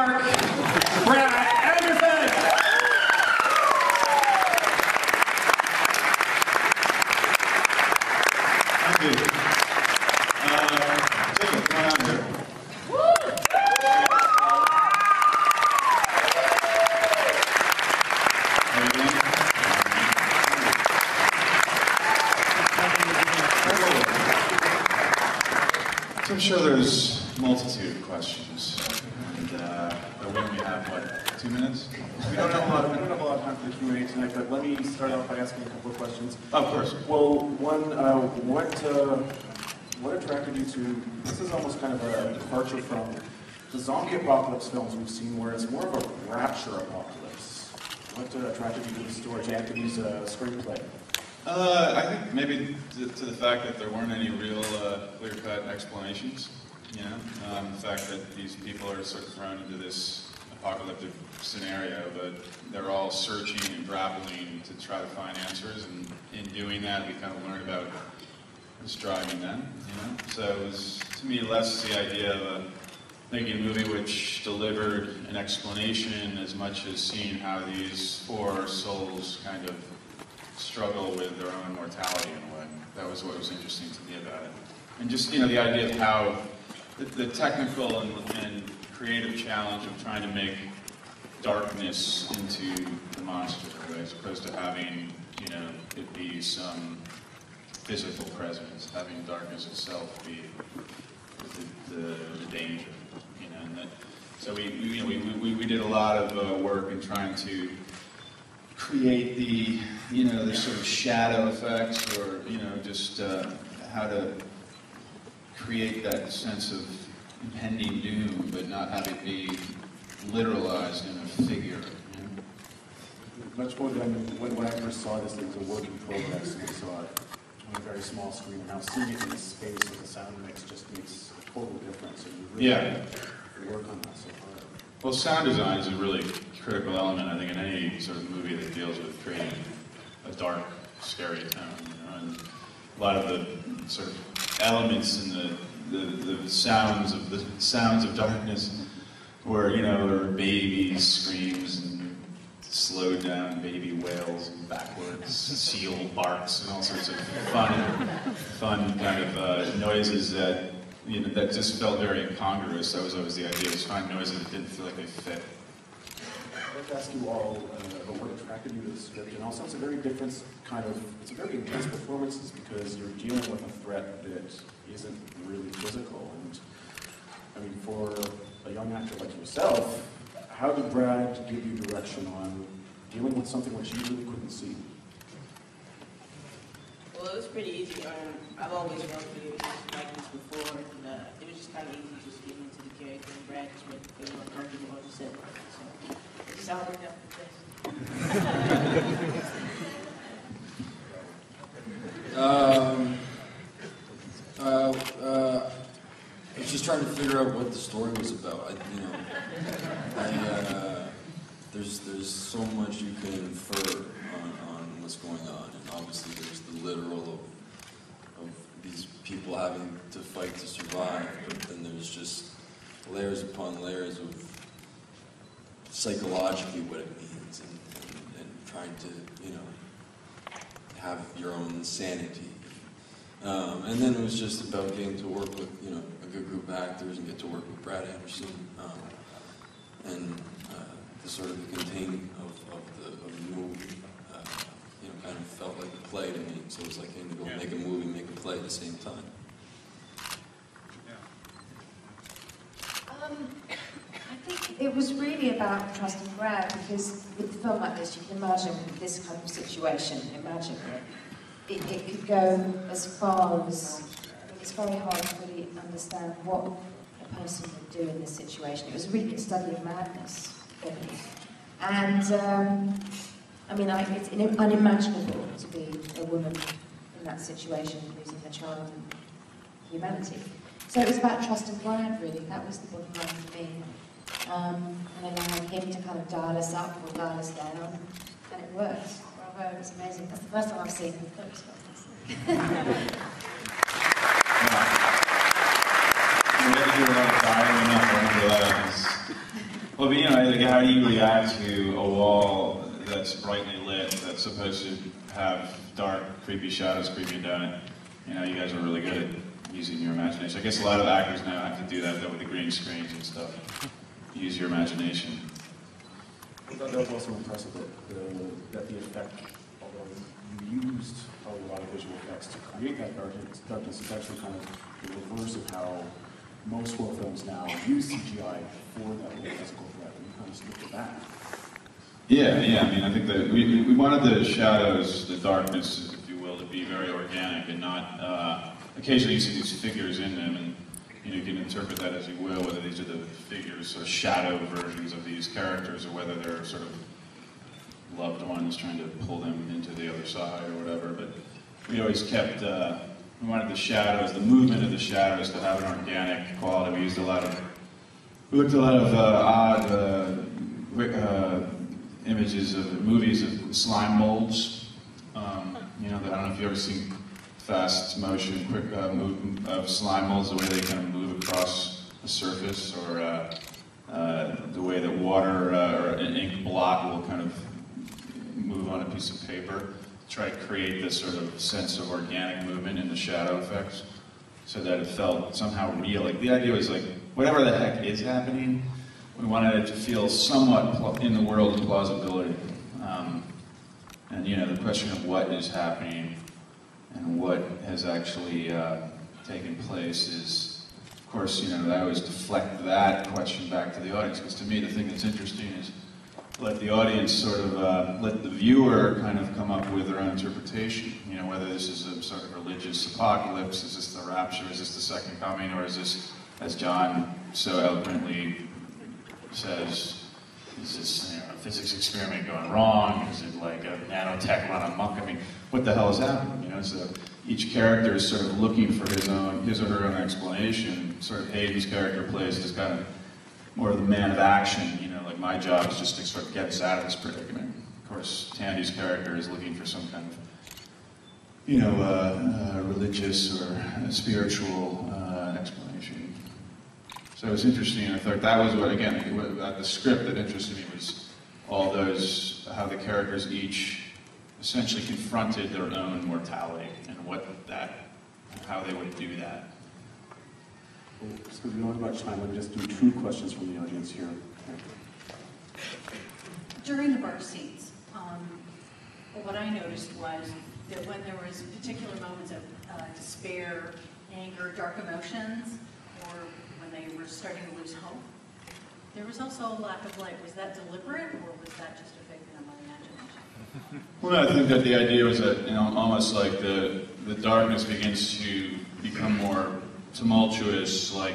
Brad Anderson. Thank you. Uh, I'm sure there's multitude of questions. And uh, but we only have, what, two minutes? We don't have a lot, we don't have a lot of time for the Q&A tonight, but let me start off by asking a couple of questions. Of course. Well, one, uh, what, uh, what attracted you to, this is almost kind of a departure from the zombie apocalypse films we've seen, where it's more of a rapture apocalypse. What uh, attracted you to the story, to Anthony's uh, screenplay? Uh, I think maybe to, to the fact that there weren't any real uh, clear-cut explanations. You know, um, the fact that these people are sort of thrown into this apocalyptic scenario, but they're all searching and grappling to try to find answers, and in doing that, we kind of learn about what's driving them. You know, so it was to me less the idea of a, making a movie which delivered an explanation as much as seeing how these four souls kind of struggle with their own mortality in a way. That was what was interesting to me about it. And just, you know, the idea of how the, the technical and, and creative challenge of trying to make darkness into the monster, right, as opposed to having, you know, it be some physical presence, having darkness itself be the, the, the danger, you know, and that, so we, we, you know, we, we, we did a lot of uh, work in trying to create the, you know, the sort of shadow effects or, you know, just uh, how to create that sense of impending doom, but not have it be literalized in a figure. You know? Much more than when, when I first saw this, it was a work in progress, and I saw it on a very small screen. Now seeing it in space with the sound mix just makes a total difference, and you really Yeah. work on that so hard. Well, sound design is a really critical element, I think, in any sort of movie that deals with creating a dark, scary tone. You know? And a lot of the sort of elements in the, the, the sounds of the sounds of darkness, where you know there are babies screams and slowed down baby wails and backwards seal barks and all sorts of fun, fun kind of uh, noises that you know that just felt very incongruous. That was always the idea: was find noises that didn't feel like they fit. I'd like to ask you all uh, about what attracted you to the script, and also it's a very different kind of, it's a very intense performances because you're dealing with a threat that isn't really physical. And I mean, for a young actor like yourself, how did Brad give you direction on dealing with something which you really couldn't see? Well, it was pretty easy. Um, I've always worked videos like this before, and uh, it was just kind of easy just getting into Um, uh, uh, I was just trying to figure out what the story was about. I, you know, I, uh, there's there's so much you can infer on, on what's going on, and obviously there's the literal of, of these people having to fight to survive, but then there's just layers upon layers of psychologically what it means, and, and, and trying to you know have your own sanity. Um, and then it was just about getting to work with, you know, a good group of actors and get to work with Brad Anderson. Um, and uh, the sort of the containing of, of, the, of the movie, uh, you know, kind of felt like a play to me. So it was like getting to go Yeah. make a movie, make a play at the same time. Um, I think it was really about trusting Brad because with a film like this, you can imagine this kind of situation, imagine it. It, it could go as far as, it's very hard to really understand what a person would do in this situation. It was really a study of madness for me. And, um, I mean, I, it's in- unimaginable to be a woman in that situation, losing her child and humanity. So it was about trust and Brad, really. That was the bottom line for me. Um, and allowing him to kind of dial us up or dial us down. And it worked. Bravo, it was amazing. That's the first time I've seen him Well, but, you know, like, how do you react to a wall that's brightly lit, that's supposed to have dark, creepy shadows creeping down it? You know, you guys are really good at using your imagination. I guess a lot of actors now have to do that, though, with the green screens and stuff. Use your imagination. I thought that was also impressive that the, that the effect, although you used probably a lot of visual effects to create that darkness, darkness is actually kind of the reverse of how most horror films now use CGI for that little physical threat, and you kind of skipped to that. Yeah, yeah. I mean, I think that we, we- we wanted the shadows, the darkness, if you will, to be very organic and not. Uh, occasionally, you see these figures in them, and you, know, you can interpret that as you will, whether these are the figures or shadow versions of these characters, or whether they're sort of loved ones trying to pull them into the other side or whatever. But we always kept. Uh, we wanted the shadows, the movement of the shadows, to have an organic quality. We used a lot of we looked a lot of uh, odd uh, uh, images of movies of slime molds. Um, you know, I don't know if you've ever seen fast motion, quick uh, movement of slime molds, the way they kind of move across a surface, or uh, uh, the way that water uh, or an ink blot will kind of move on a piece of paper. Try to create this sort of sense of organic movement in the shadow effects so that it felt somehow real. Like the idea was like whatever the heck is happening, we wanted it to feel somewhat in the world of plausibility. Um, and you know, the question of what is happening and what has actually uh, taken place is, of course, you know, I always deflect that question back to the audience because to me, the thing that's interesting is let the audience sort of uh, let the viewer kind of come up with their own interpretation. You know, whether this is a sort of religious apocalypse, is this the rapture, is this the second coming, or is this, as John so eloquently says, is this you know, a physics experiment going wrong? Is it like a nanotech run amok? I mean, what the hell is happening? You know, so each character is sort of looking for his own, his or her own explanation. Sort of Hayden's character plays this kind of more of the man of action. You know, like my job is just to sort of get us out of this predicament. Of course, Thandie's character is looking for some kind of, you know, uh, uh, religious or spiritual uh. So it was interesting, I thought that was what, again, it the script that interested me was all those, how the characters each essentially confronted their own mortality and what that, how they would do that. Well, Just because we don't have much time, let me just do two questions from the audience here. During the bar scenes, um, what I noticed was that when there was particular moments of uh, despair, anger, dark emotions, or they were starting to lose hope, there was also a lack of light. Was that deliberate, or was that just a figment of my imagination? Well, I think that the idea was that, you know, almost like the, the darkness begins to become more tumultuous, like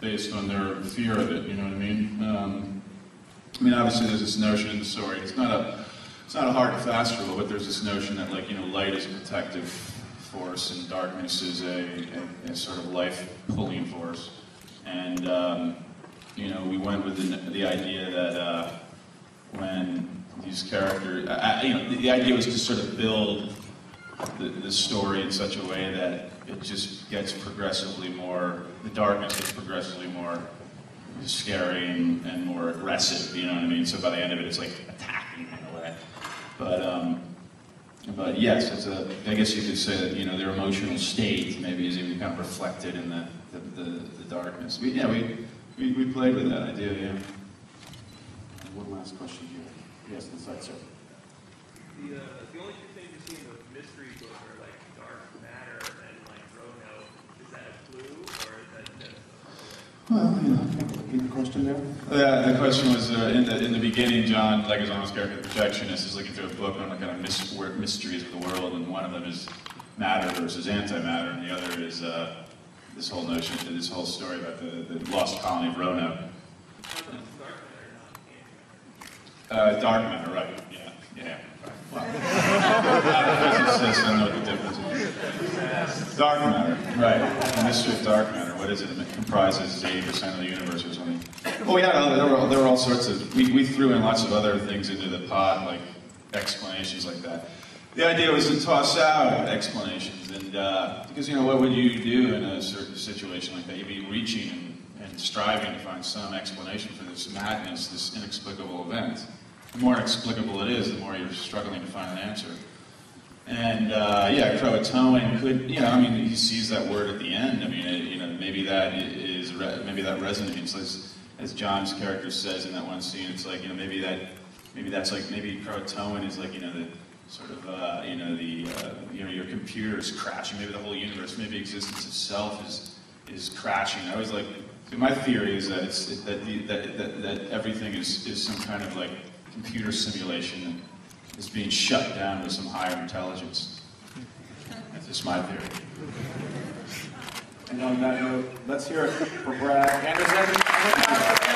based on their fear of it, you know what I mean? Um, I mean, obviously there's this notion in the story, it's not a, it's not a hard and fast rule, but there's this notion that like, you know, light is a protective force and darkness is a, a, a sort of life pulling force. And, um, you know, we went with the, the idea that, uh, when these characters, I, I- you know, the, the idea was to sort of build the, the story in such a way that it just gets progressively more, the darkness gets progressively more scary and, and more aggressive, you know what I mean? So by the end of it, it's like attacking in a way. But, um, but yes, it's a, I guess you could say that, you know, their emotional state maybe is even kind of reflected in the, the, the, the darkness. We, yeah, we, we, we played with that idea, yeah. And one last question here. Yes, inside, sir. The, uh, the only two things you see in the mystery book are like dark matter and like Roanoke. Is that a clue or is that just? Well, yeah. Any question there? Yeah, the question was uh, in the in the beginning, John Leguizamo's character, the projectionist, is looking through a book on the kind of mys- wor- mysteries of the world, and one of them is matter versus antimatter, and the other is uh, this whole notion, this whole story about the, the lost colony of Roanoke. Uh, dark matter, right? Yeah, yeah. Well, I know the difference. Dark matter, right? The mystery of dark matter. What is it? It comprises 80% of the universe or something. Oh yeah, no, there were there were all sorts of. We, we threw in lots of other things into the pot, like explanations like that. The idea was to toss out explanations, and uh, because you know what would you do in a certain situation like that? You'd be reaching and, and striving to find some explanation for this madness, this inexplicable event. The more inexplicable it is, the more you're struggling to find an answer. And uh, yeah, Croatoan could, you know, I mean, he sees that word at the end. I mean, it, you know, maybe that is maybe that resonates as, as John's character says in that one scene. It's like you know, maybe that maybe that's like maybe Croatoan is like you know the sort of uh, you know the uh, you know your computer is crashing. Maybe the whole universe, maybe existence itself is is crashing. I was like, my theory is that it's that the, that, that that everything is is some kind of like computer simulation is being shut down with some higher intelligence. That's just my theory. And on that note, let's hear it for Brad Anderson.